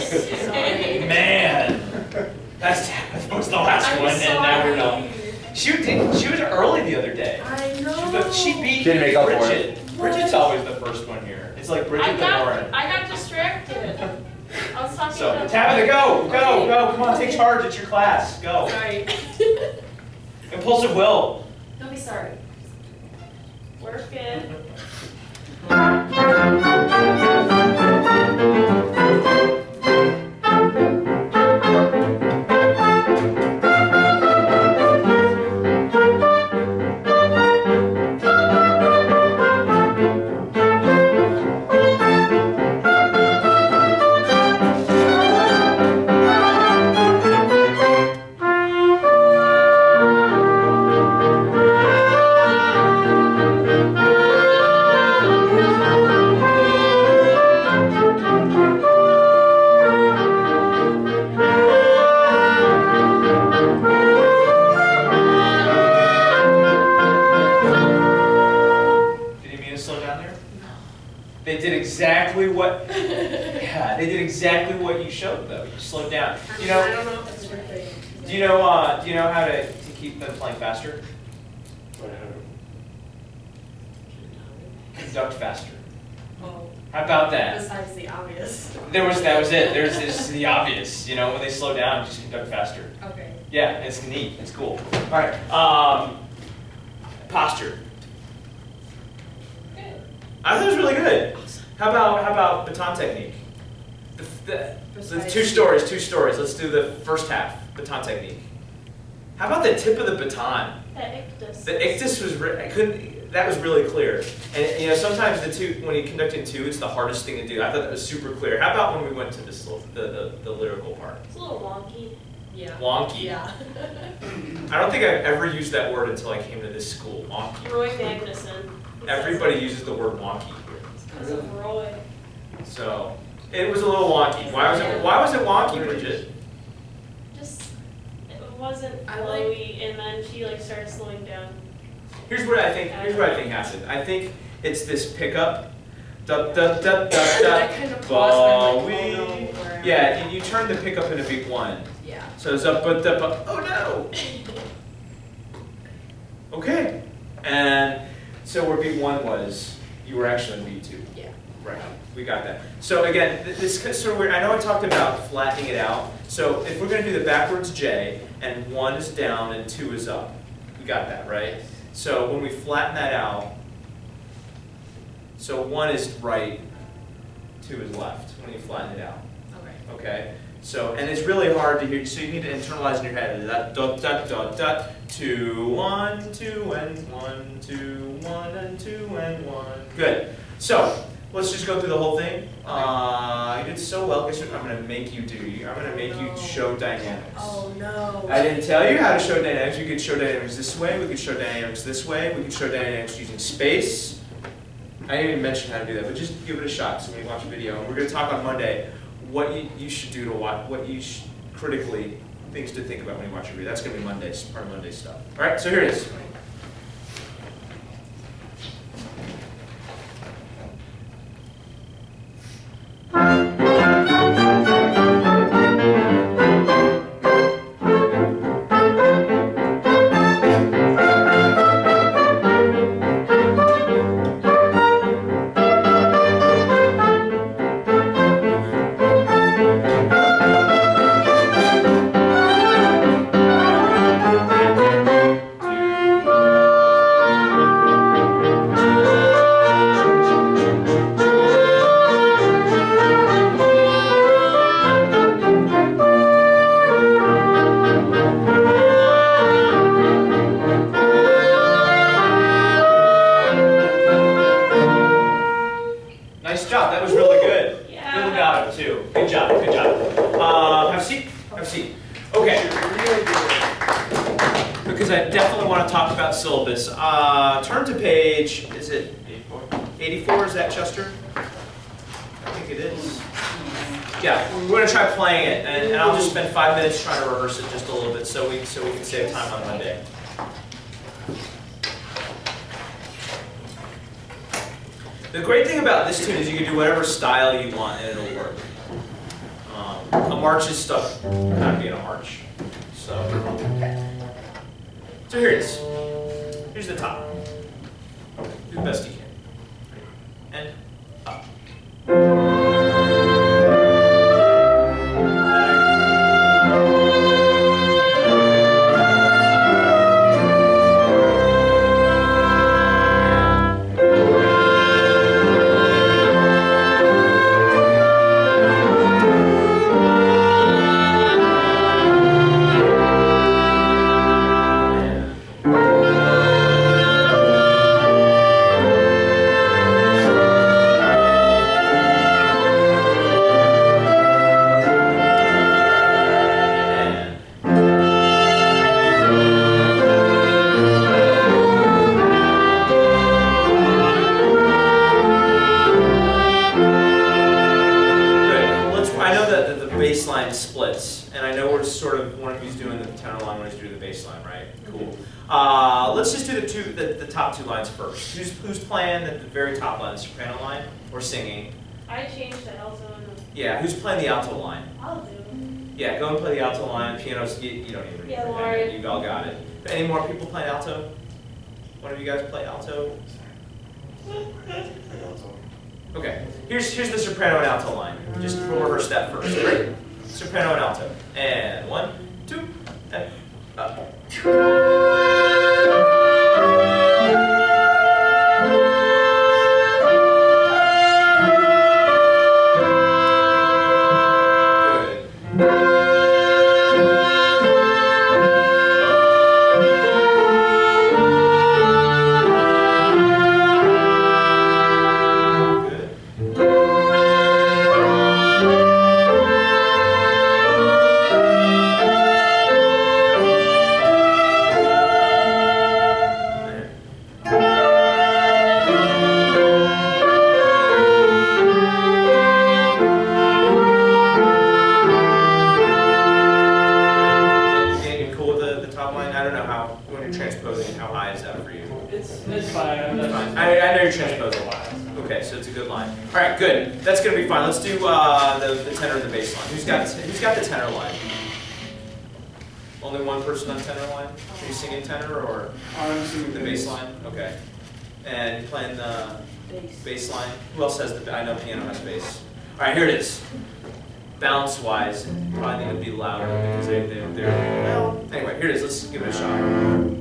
Sorry. Man, that's that was the last I'm one, and now we're done. She was she was early the other day. I She, know. but she beat Didn't make up for Bridget. Bridget's always the first one here. It's like Bridget I the got, Warren. I got distracted. I was talking So about. Tabitha, go, go, Okay. go! Come on, take charge. It's your class. Go. Right. Impulsive will. Don't be sorry. Work it. exactly what. Yeah, they did exactly what you showed though. You slowed down. I You know. I don't know if that's your. Do you know? Uh, do you know how to, to keep them playing faster? Conduct faster. Oh, How about that? besides the obvious. There was that was it. There's this the obvious. You know, when they slow down, just conduct faster. Okay. Yeah, it's neat. It's cool. All right. Um, posture. Good. I thought it was really good. How about how about baton technique? The, the, the two stories. Two stories. Let's do the first half. Baton technique. How about the tip of the baton? The ictus. The ictus was I couldn't. That was really clear. And you know, sometimes the two when you conduct in two, it's the hardest thing to do. I thought that was super clear. How about when we went to this little, the, the the lyrical part? It's a little wonky. Yeah. Wonky. Yeah. I don't think I've ever used that word until I came to this school. Wonky. Roy Magnuson. Everybody uses the word wonky So it was a little wonky. Why was it? Why was it wonky, Bridget? Just, it wasn't I like- flowy, and then she like started slowing down. Here's what I think. Here's what I think happened. I think it's this pickup. Da da da da da. I kind of paused like, oh no, where am I? Yeah, and you turn the pickup into beat one. Yeah. So it's up, but the, oh no. Okay. And so where beat one was, you were actually beat two. Yeah. Right, we got that. So again, this is sort of weird. I know I talked about flattening it out. So if we're going to do the backwards J, and one is down and two is up, we got that, right? So when we flatten that out, so one is right, two is left when you flatten it out. Okay. Okay? So, and it's really hard to hear, so you need to internalize in your head. Dot, dot, dot, dot, dot, two, one, two, and one, two, one, and two, and one. Good. So, let's just go through the whole thing. Uh, you did so well. Guess I'm going to make you do? I'm going to make you show dynamics. Oh no. I didn't tell you how to show dynamics. You could show dynamics this way, we could show dynamics this way, we could show dynamics using space. I didn't even mention how to do that, but just give it a shot so when you watch a video. And we're going to talk on Monday what you, you should do to watch, what you critically, things to think about when you watch a video. That's going to be Monday's, part of Monday's stuff. All right, so here it is. Definitely want to talk about syllabus. Uh, turn to page. Is it 84? 84? Is that Chester? I think it is. Yeah, we're going to try playing it, and, and I'll just spend five minutes trying to rehearse it just a little bit, so we so we can save time on Monday. The great thing about this tune is you can do whatever style you want and it'll work. Um, a march is stuck not being a march. So, so here it is. Here's the top. Do the best you sort of, one of you's doing the tenor line, one of you's doing the bass line, right? Cool. Uh, let's just do the two, the, the top two lines first. Who's, who's playing at the very top line, the soprano line, or singing? I changed the alto and Yeah, who's playing the alto line? I'll do. Yeah, go and play the alto line, pianos, you, you don't even. Yeah, pretend Lauren. You all got it. Any more people playing alto? One of you guys play alto? Okay, here's, here's the soprano and alto line. Just we'll rehearse that first, right? Soprano and alto. And one, two, and up. how high is that for you? It's, it's fine. I'm It's fine. I, I know you're transposing. Okay, so it's a good line. All right, good. That's gonna be fine. Let's do uh, the, the tenor and the bass line. Who's got who's got the tenor line? Only one person on tenor line. Are you singing tenor or the bass line? Okay. And playing the Bass. bass line. Who else has the? I know piano has bass. All right, here it is. Balance wise, probably need to be louder because they they they're well. Anyway, here it is. Let's give it a shot.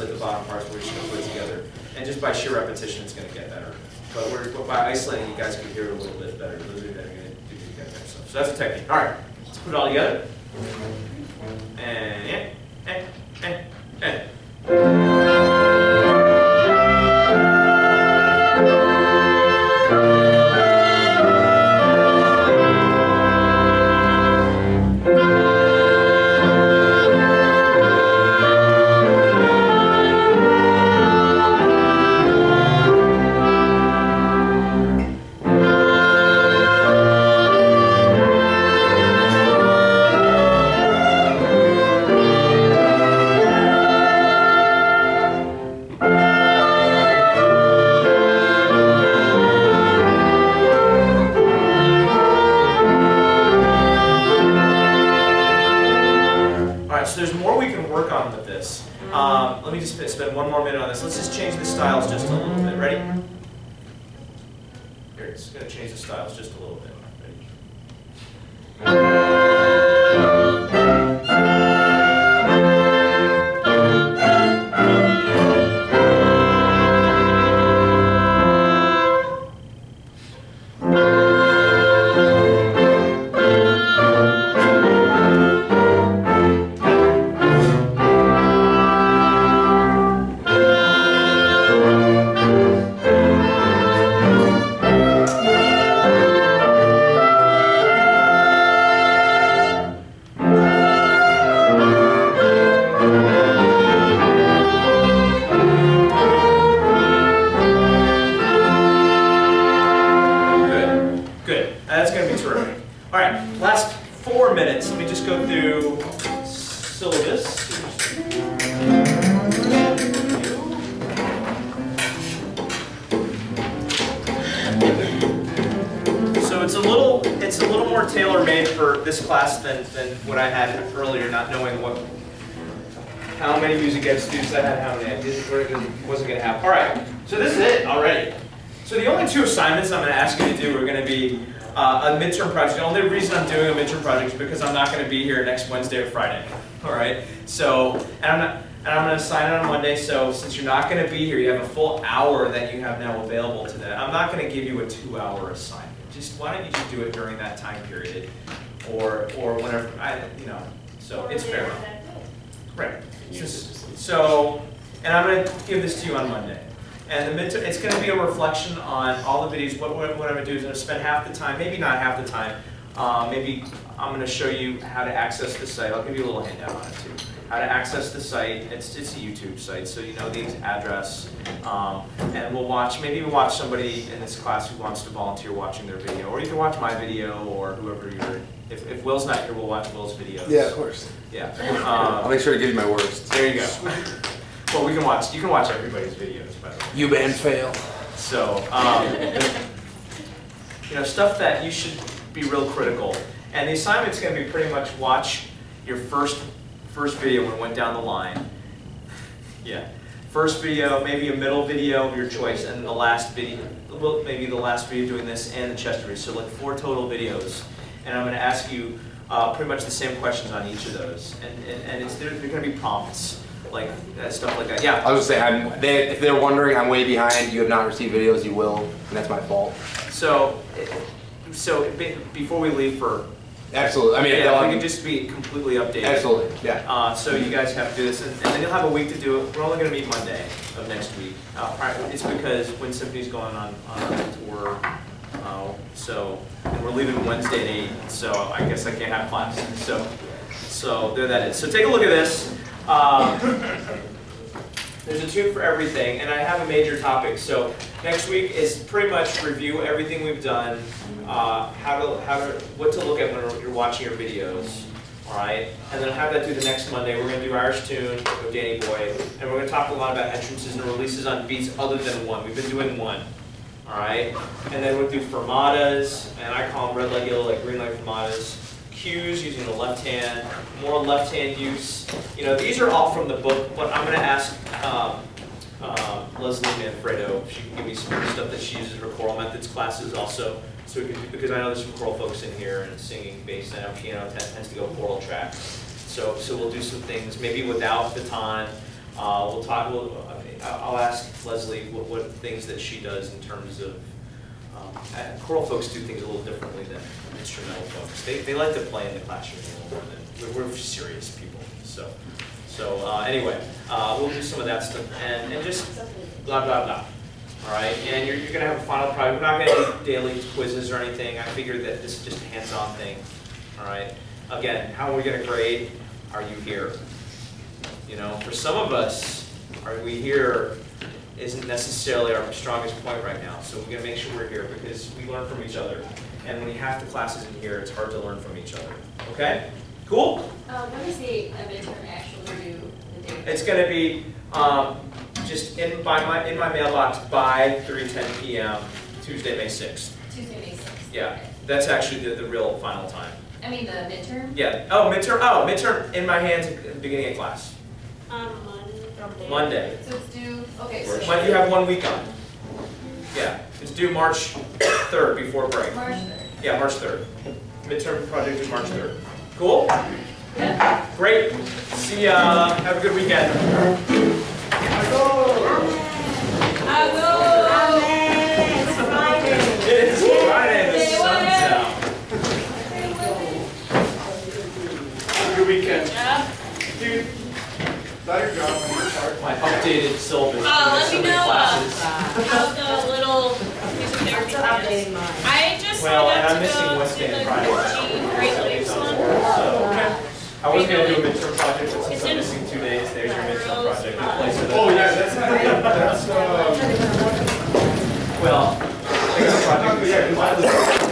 Isolate the bottom parts, we're just gonna put it together. And just by sheer repetition, it's gonna get better. But we're, by isolating, you guys can hear it a little bit better. Those are do the other stuff. So that's a technique. All right, let's put it all together. And, yeah, and, and, and. Um, let me just spend one more minute on this. Let's just change the styles just a little bit. Ready? Here, it's going to change the styles just a little bit. Ready? So it's a little, it's a little more tailor-made for this class than, than what I had earlier, not knowing what, how many music ed students I had, how many I didn't, wasn't gonna have. All right, so this is it already. So the only two assignments I'm gonna ask you to do are gonna be uh, a midterm project. The only reason I'm doing a midterm project is because I'm not gonna be here next Wednesday or Friday. All right, so, and I'm not, and I'm gonna assign it on Monday, so since you're not gonna be here, you have a full hour that you have now available to that. I'm not gonna give you a two-hour assignment. Just, why don't you just do it during that time period? Or, or whenever, I, you know, so it's fair. Right. So, and I'm gonna give this to you on Monday. And the midterm, it's gonna be a reflection on all the videos, what, what, what I'm gonna do is I'm gonna spend half the time, maybe not half the time, uh, maybe I'm gonna show you how to access the site, I'll give you a little handout on it too. How to access the site, it's, it's a YouTube site, so you know the address. Um, and we'll watch, maybe we'll watch somebody in this class who wants to volunteer watching their video, or you can watch my video, or whoever you're, if, if Will's not here, we'll watch Will's videos. Yeah, of course. Yeah. I'll Um, make sure to give you my worst. there you go. Well, we can watch, you can watch everybody's videos, by the way. You band fail. So, um, you know, stuff that you should be real critical. And the assignment's gonna be pretty much watch your first, first video when it went down the line. Yeah. First video, maybe a middle video of your choice, and the last video, maybe the last video doing this and the chest raise. So like four total videos. And I'm gonna ask you, uh, pretty much the same questions on each of those. And, and, and it's, they're, they're gonna be prompts, like, uh, stuff like that. Yeah. I was just saying, I'm, they, if they're wondering, I'm way behind. You have not received videos. You will, and that's my fault. So, so be- before we leave for, Absolutely. I mean, yeah, we can just be completely updated. absolutely. Yeah. Uh, so you guys have to do this, and, and then you'll have a week to do it. We're only gonna meet Monday of next week. Uh, it's because Wind Symphony's going on, on a tour, uh, so, and we're leaving Wednesday at eight, so I guess I can't have class. So, so there that is. So take a look at this. There's a tune for everything, and I have a major topic. So next week is pretty much review everything we've done, uh, how to, how to, what to look at when you're watching your videos, all right? And then have that do the next Monday. We're gonna do Irish tune with Danny Boy, and we're gonna talk a lot about entrances and releases on beats other than one. We've been doing one, all right? And then we'll do fermatas, and I call them red light, yellow light, green light fermatas. Cues using the left hand, more left hand use. You know, these are all from the book, but I'm gonna ask um, uh, Leslie Manfredo, if she can give me some stuff that she uses her choral methods classes also. So can, because I know there's some choral folks in here and singing bass, know piano tends tends to go choral track. So, so we'll do some things, maybe without baton. Uh, we'll talk, we'll, I'll ask Leslie what, what things that she does in terms of, um, choral folks do things a little differently than instrumental folks. They, they like to play in the classroom a little more than, we're, we're serious people, so. So, uh, anyway, uh, we'll do some of that stuff and, and just blah, blah, blah. All right, and you're, you're gonna have a final project. We're not gonna do daily quizzes or anything. I figured that this is just a hands-on thing. All right, again, how are we gonna grade? Are you here? You know, for some of us, are we here isn't necessarily our strongest point right now. So we're gonna make sure we're here because we learn from each other. And when you have the classes in here, it's hard to learn from each other. Okay? Cool? Uh, when is the midterm actually due, the date? It's gonna be, um, just in by my, in my mailbox by three ten PM, Tuesday, May sixth. Tuesday, May sixth? Yeah, that's actually the, the real final time. I mean, the midterm? Yeah, oh, midterm, oh, midterm in my hands at the beginning of class, On Monday. Monday. So it's due, okay, so. But you have one week on. Yeah, it's due March third before break. March third. Yeah, March third. Midterm project is March third. Cool? Yeah. Great. See ya. Have a good weekend. I go! It's Friday. It is Friday, the Day sun's one. out. Have a good weekend. Yeah. Dude, That your job when you start. my updated syllabus. Uh, let so me many know, uh. How the little music therapy is. I just Well, and I'm to missing go Wednesday do Friday. G Great Lakes I was gonna do a midterm project, but since I'm missing two days, there's your midterm Rose, project. uh, Replace it. Oh yeah, that's that's um. Well, I think the project is.